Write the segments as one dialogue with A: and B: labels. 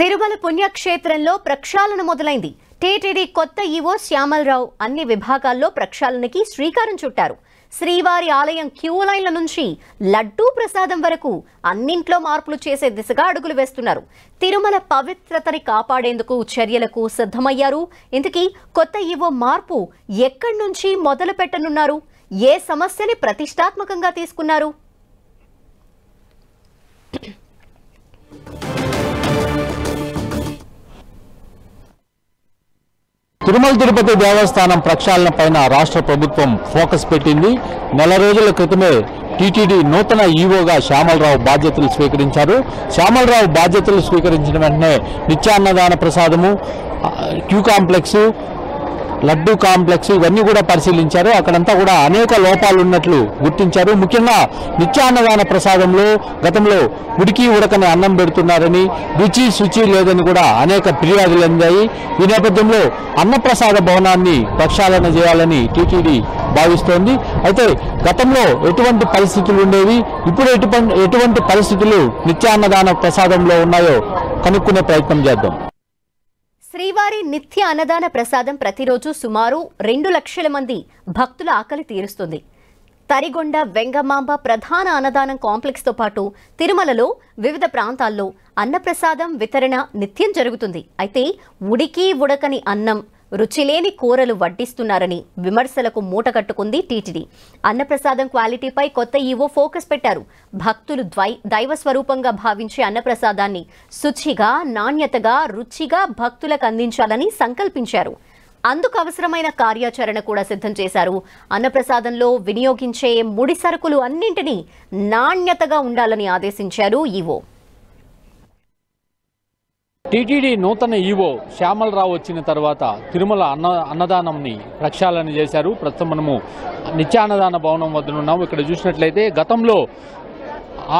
A: తిరుమల పుణ్యక్షేత్రంలో ప్రక్షాళన మొదలైంది. టీటీడీ కొత్త ఈవో శ్యామలరావు అన్ని విభాగాల్లో ప్రక్షాళనకి శ్రీకారం చుట్టారు. శ్రీవారి ఆలయం క్యూ లైన్ల నుంచి లడ్డూ ప్రసాదం వరకు అన్నింట్లో మార్పులు చేసే దిశగా అడుగులు వేస్తున్నారు. తిరుమల పవిత్రతని కాపాడేందుకు చర్యలకు సిద్ధమయ్యారు. ఇంతకీ కొత్త ఈవో మార్పు ఎక్కడి నుంచి మొదలు పెట్టనున్నారు ఏ సమస్యని ప్రతిష్టాత్మకంగా తీసుకున్నారు?
B: తిరుమల తిరుపతి దేవస్థానం ప్రక్షాళన పైన రాష్ట్ర ప్రభుత్వం ఫోకస్ పెట్టింది. నెల రోజుల క్రితమే టీటీడీ నూతన ఈవోగా శ్యామలరావు బాధ్యతలు స్వీకరించారు. శ్యామలరావు బాధ్యతలు స్వీకరించిన వెంటనే నిత్యాన్నదాన ప్రసాదము క్యూ కాంప్లెక్స్ లడ్డూ కాంప్లెక్స్ ఇవన్నీ కూడా పరిశీలించారు. అక్కడంతా కూడా అనేక లోపాలు ఉన్నట్లు గుర్తించారు. ముఖ్యంగా నిత్యాన్నదాన ప్రసాదంలో గతంలో ఉడికి ఉడకని అన్నం పెడుతున్నారని రుచి శుచి లేదని కూడా అనేక ఫిర్యాదులు అందాయి. ఈ నేపథ్యంలో అన్నప్రసాద భవనాన్ని ప్రక్షాళన చేయాలని టీటీడీ భావిస్తోంది. అయితే గతంలో ఎటువంటి పరిస్థితులు ఉండేవి? ఇప్పుడు ఎటువంటి ఎటువంటి పరిస్థితులు నిత్యాన్నదాన ప్రసాదంలో ఉన్నాయో కనుక్కునే ప్రయత్నం చేద్దాం.
A: శ్రీవారి నిత్య అన్నదాన ప్రసాదం ప్రతిరోజు సుమారు రెండు లక్షల మంది భక్తుల ఆకలి తీరుస్తుంది. తరిగొండ వెంగమాంబ ప్రధాన అన్నదానం కాంప్లెక్స్తో పాటు తిరుమలలో వివిధ ప్రాంతాల్లో అన్నప్రసాదం వితరణ నిత్యం జరుగుతుంది. అయితే ఉడికి ఉడకని అన్నం రుచిలేని కూరలు వడ్డిస్తున్నారని విమర్శలకు మూట కట్టుకుంది టీటీడీ. అన్నప్రసాదం క్వాలిటీపై కొత్త ఈవో ఫోకస్ పెట్టారు. భక్తులు ద్వై దైవ స్వరూపంగా భావించే అన్నప్రసాదాన్ని శుచిగా నాణ్యతగా రుచిగా భక్తులకు అందించాలని సంకల్పించారు. అందుకు అవసరమైన కార్యాచరణ కూడా సిద్ధం చేశారు. అన్నప్రసాదంలో వినియోగించే ముడి సరుకులు అన్నింటినీ నాణ్యతగా ఉండాలని ఆదేశించారు ఈవో.
B: టీటీడీ నూతన ఈవో శ్యామలరావు వచ్చిన తర్వాత తిరుమల అన్న అన్నదానంని ప్రక్షాళన చేశారు. ప్రస్తుతం మనము నిత్యాన్నదాన భవనం వద్ద ఉన్నాము. ఇక్కడ చూసినట్లయితే గతంలో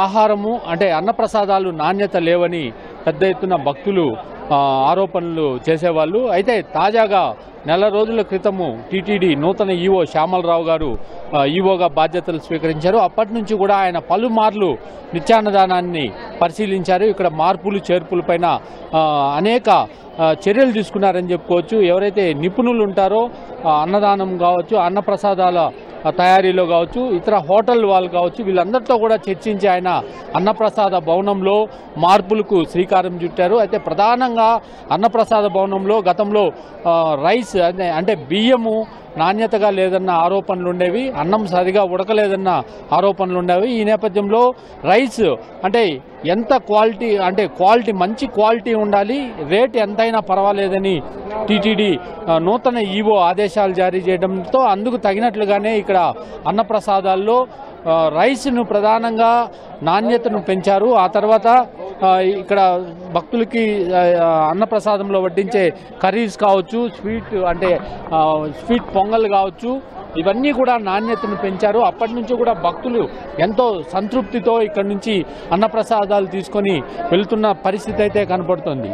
B: ఆహారము అంటే అన్నప్రసాదాలు నాణ్యత లేవని పెద్ద ఎత్తున భక్తులు ఆరోపణలు చేసేవాళ్ళు. అయితే తాజాగా నెల రోజుల క్రితము టీటీడీ నూతన ఈవో శ్యామలరావు గారు ఈవోగా బాధ్యతలు స్వీకరించారు. అప్పటి నుంచి కూడా ఆయన పలుమార్లు నిత్యాన్నదానాన్ని పరిశీలించారు. ఇక్కడ మార్పులు చేర్పులపైన అనేక చర్యలు తీసుకున్నారని చెప్పుకోవచ్చు. ఎవరైతే నిపుణులు ఉంటారో అన్నదానం కావచ్చు అన్నప్రసాదాల తయారీలో కావచ్చు ఇతర హోటల్ వాళ్ళు కావచ్చు వీళ్ళందరితో కూడా చర్చించి ఆయన అన్నప్రసాద భవనంలో మార్పులకు శ్రీకారం చుట్టారు. అయితే ప్రధానంగా అన్నప్రసాద భవనంలో గతంలో రైస్ రైస్ అంటే అంటే బియ్యము నాణ్యతగా లేదన్న ఆరోపణలు ఉండేవి అన్నం సరిగా ఉడకలేదన్న ఆరోపణలు ఉండేవి. ఈ నేపథ్యంలో రైస్ అంటే ఎంత క్వాలిటీ అంటే క్వాలిటీ మంచి క్వాలిటీ ఉండాలి రేట్ ఎంతైనా పర్వాలేదని టీటీడీ నూతన ఈవో ఆదేశాలు జారీ చేయడంతో అందుకు తగినట్లుగానే ఇక్కడ అన్నప్రసాదాల్లో రైస్ను ప్రధానంగా నాణ్యతను పెంచారు. ఆ తర్వాత ఇక్కడ భక్తులకి అన్నప్రసాదంలో వడ్డించే కర్రీస్ కావచ్చు స్వీట్ అంటే స్వీట్ పొంగల్ కావచ్చు ఇవన్నీ కూడా నాణ్యతను పెంచారు. అప్పటి నుంచి కూడా భక్తులు ఎంతో సంతృప్తితో ఇక్కడ నుంచి అన్నప్రసాదాలు తీసుకొని వెళ్తున్న పరిస్థితి అయితే కనపడుతుంది.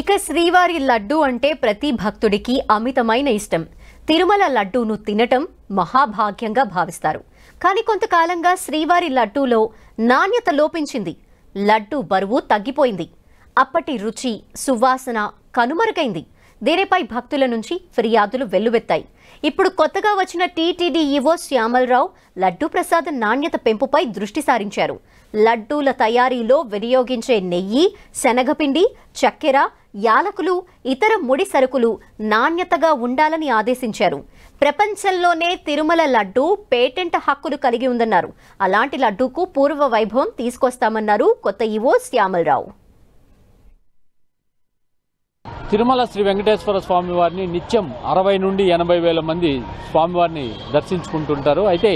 A: ఇక శ్రీవారి లడ్డు అంటే ప్రతి భక్తుడికి అమితమైన ఇష్టం. తిరుమల లడ్డూను తినటం మహాభాగ్యంగా భావిస్తారు. కానీ కొంతకాలంగా శ్రీవారి లడ్డూలో నాణ్యత లోపించింది. లడ్డూ బరువు తగ్గిపోయింది. అప్పటి రుచి సువాసన కనుమరుగైంది. దీనిపై భక్తుల నుంచి ఫిర్యాదులు వెల్లువెత్తాయి. ఇప్పుడు కొత్తగా వచ్చిన టీటీడీ ఈవో శ్యామలరావు లడ్డూ ప్రసాదం నాణ్యత పెంపుపై దృష్టి సారించారు. లడ్డూల తయారీలో వినియోగించే నెయ్యి శనగపిండి చక్కెర యాలకులు ఇతర ముడి సరుకులు నాణ్యతగా ఉండాలని ఆదేశించారు. ప్రపంచంలోనే తిరుమల లడ్డు పేటెంట్ హక్కులు కలిగి ఉందన్నారు. అలాంటి లడ్డూకు పూర్వ వైభవం తీసుకొస్తామన్నారు కొత్త ఈవో శ్యామలరావు.
B: తిరుమల శ్రీ వెంకటేశ్వర స్వామి వారిని నిత్యం అరవై నుండి ఎనభై వేల మంది స్వామివారిని దర్శించుకుంటుంటారు. అయితే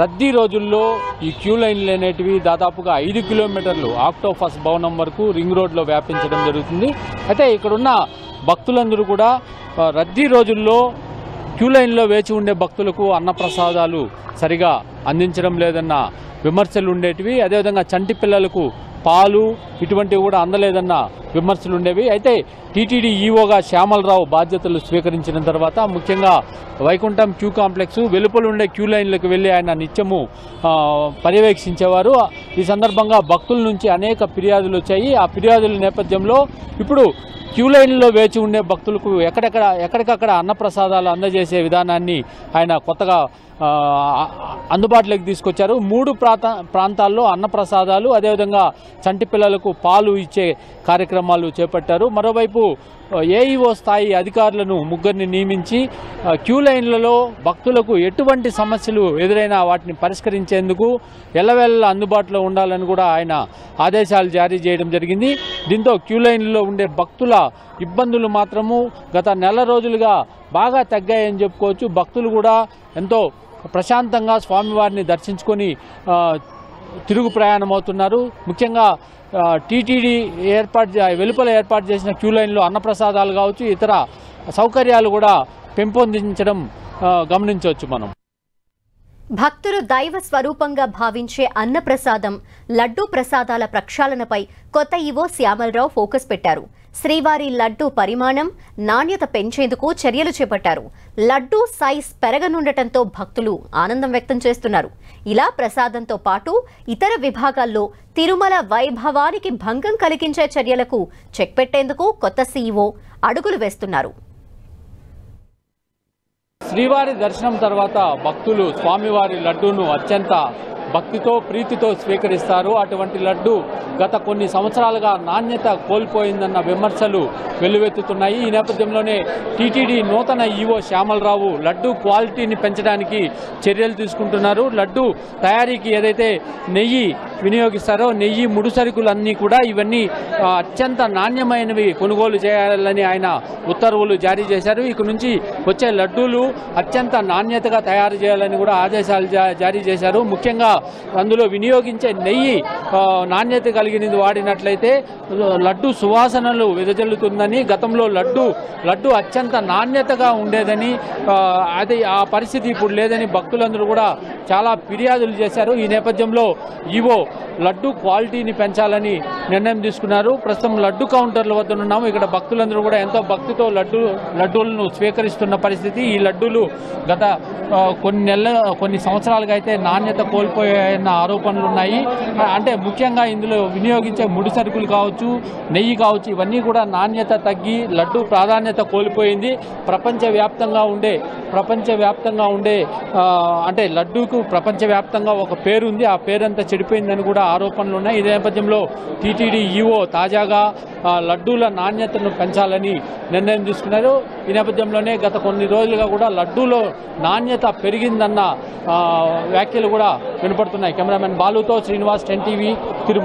B: రద్దీ రోజుల్లో ఈ క్యూ లైన్లు అనేటివి దాదాపుగా ఐదు కిలోమీటర్లు ఆక్టోఫస్ భవనం వరకు రింగ్ రోడ్లో వ్యాపించడం జరుగుతుంది. అయితే ఇక్కడున్న భక్తులందరూ కూడా రద్దీ రోజుల్లో క్యూ లైన్లో వేచి ఉండే భక్తులకు అన్నప్రసాదాలు సరిగా అందించడం లేదన్న విమర్శలు ఉండేటివి. అదేవిధంగా చంటి పిల్లలకు పాలు ఇటువంటివి కూడా అందలేదన్న విమర్శలు ఉండేవి అయితే టీటీడీ ఈఓగా శ్యామలరావు బాధ్యతలు స్వీకరించిన తర్వాత ముఖ్యంగా వైకుంఠం క్యూ కాంప్లెక్స్ వెలుపల ఉండే క్యూ లైన్లకు వెళ్ళి ఆయన నిత్యము పర్యవేక్షించేవారు. ఈ సందర్భంగా భక్తుల నుంచి అనేక ఫిర్యాదులు వచ్చాయి. ఆ ఫిర్యాదుల నేపథ్యంలో ఇప్పుడు క్యూ లైన్లో వేచి ఉండే భక్తులకు ఎక్కడెక్కడ ఎక్కడికక్కడ అన్నప్రసాదాలు అందజేసే విధానాన్ని ఆయన కొత్తగా అందుబాటులోకి తీసుకొచ్చారు. మూడు ప్రాంత ప్రాంతాల్లో అన్నప్రసాదాలు అదేవిధంగా చంటి పిల్లలకు పాలు ఇచ్చే కార్యక్రమాలు చేపట్టారు. మరోవైపు ఏఈఓ స్థాయి అధికారులను ముగ్గురిని నియమించి క్యూ లైన్లలో భక్తులకు ఎటువంటి సమస్యలు ఎదురైనా వాటిని పరిష్కరించేందుకు ఎల్లవెల్ల అందుబాటులో ఉండాలని కూడా ఆయన ఆదేశాలు జారీ చేయడం జరిగింది. దీంతో క్యూ లైన్లలో ఉండే భక్తుల ఇబ్బందులు మాత్రము గత నెల రోజులుగా బాగా తగ్గాయని చెప్పుకోవచ్చు. భక్తులు కూడా ఎంతో ప్రశాంతంగా స్వామివారిని దర్శించుకొని తిరుగు ప్రయాణం అవుతున్నారు ముఖ్యంగా టీటీడీ ఏర్పాటు వెలుపల ఏర్పాటు చేసిన క్యూ లైన్లో అన్నప్రసాదాలు కావచ్చు ఇతర సౌకర్యాలు కూడా పెంపొందించడం గమనించవచ్చు మనం.
A: భక్తులు దైవ స్వరూపంగా భావించే అన్నప్రసాదం లడ్డూ ప్రసాదాల ప్రక్షాళనపై కొత్త ఈవో శ్యామలరావు ఫోకస్ పెట్టారు. శ్రీవారి లడ్డూ పరిమాణం నాణ్యత పెంచేందుకు చర్యలు చేపట్టారు. లడ్డూ సైజ్ పెరగనుండటంతో భక్తులు ఆనందం వ్యక్తం చేస్తున్నారు. ఇలా ప్రసాదంతో పాటు ఇతర విభాగాల్లో తిరుమల వైభవానికి భంగం కలిగించే చర్యలకు చెక్ పెట్టేందుకు కొత్త సీఈఓ అడుగులు వేస్తున్నారు.
B: శ్రీవారి దర్శనం తర్వాత భక్తులు స్వామివారి లడ్డూను అత్యంత భక్తితో ప్రీతితో స్వీకరిస్తారు. అటువంటి లడ్డు గత కొన్ని సంవత్సరాలుగా నాణ్యత కోల్పోయిందన్న విమర్శలు వెల్లువెత్తుతున్నాయి. ఈ నేపథ్యంలోనే టీటీడీ నూతన ఈవో శ్యామలరావు లడ్డు క్వాలిటీని పెంచడానికి చర్యలు తీసుకుంటున్నారు. లడ్డు తయారీకి ఏదైతే నెయ్యి వినియోగిస్తారో నెయ్యి ముడి సరుకులన్నీ కూడా ఇవన్నీ అత్యంత నాణ్యమైనవి కొనుగోలు చేయాలని ఆయన ఉత్తర్వులు జారీ చేశారు. ఇక నుంచి వచ్చే లడ్డూలు అత్యంత నాణ్యతగా తయారు చేయాలని కూడా ఆదేశాలు జా- జారీ చేశారు. ముఖ్యంగా అందులో వినియోగించే నెయ్యి నాణ్యత కలిగినది వాడినట్లయితే లడ్డు సువాసనలు వెదజల్లుతుందని గతంలో లడ్డు లడ్డు అత్యంత నాణ్యతగా ఉండేదని అది ఆ పరిస్థితి ఇప్పుడు లేదని భక్తులందరూ కూడా చాలా ఫిర్యాదులు చేశారు. ఈ నేపథ్యంలో ఈవో లడ్డు క్వాలిటీని పెంచాలని నిర్ణయం తీసుకున్నారు. ప్రస్తుతం లడ్డు కౌంటర్ల వద్ద ఉన్నాము. ఇక్కడ భక్తులందరూ కూడా ఎంతో భక్తితో లడ్డు లడ్డూలను స్వీకరిస్తున్న పరిస్థితి. ఈ లడ్డూలు గత కొన్ని నెలల కొన్ని సంవత్సరాలుగా అయితే నాణ్యత ఆయన ఆరోపణలు ఉన్నాయి. అంటే ముఖ్యంగా ఇందులో వినియోగించే ముడి సరుకులు కావచ్చు నెయ్యి కావచ్చు ఇవన్నీ కూడా నాణ్యత తగ్గి లడ్డు ప్రాధాన్యత కోల్పోయింది. ప్రపంచవ్యాప్తంగా ఉండే ప్రపంచవ్యాప్తంగా ఉండే అంటే లడ్డూకు ప్రపంచవ్యాప్తంగా ఒక పేరు ఉంది ఆ పేరంతా చెడిపోయిందని కూడా ఆరోపణలు ఉన్నాయి. ఈ నేపథ్యంలో టీటీడీ ఈఓ తాజాగా లడ్డూల నాణ్యతను పెంచాలని నిర్ణయం తీసుకున్నారు. ఈ నేపథ్యంలోనే గత కొన్ని రోజులుగా కూడా లడ్డూలో నాణ్యత పెరిగిందన్న వ్యాఖ్యలు కూడా వినపడుతున్నాయి. కెమెరామెన్ బాలుతో శ్రీనివాస్ టెన్ టీవీ తిరుమల.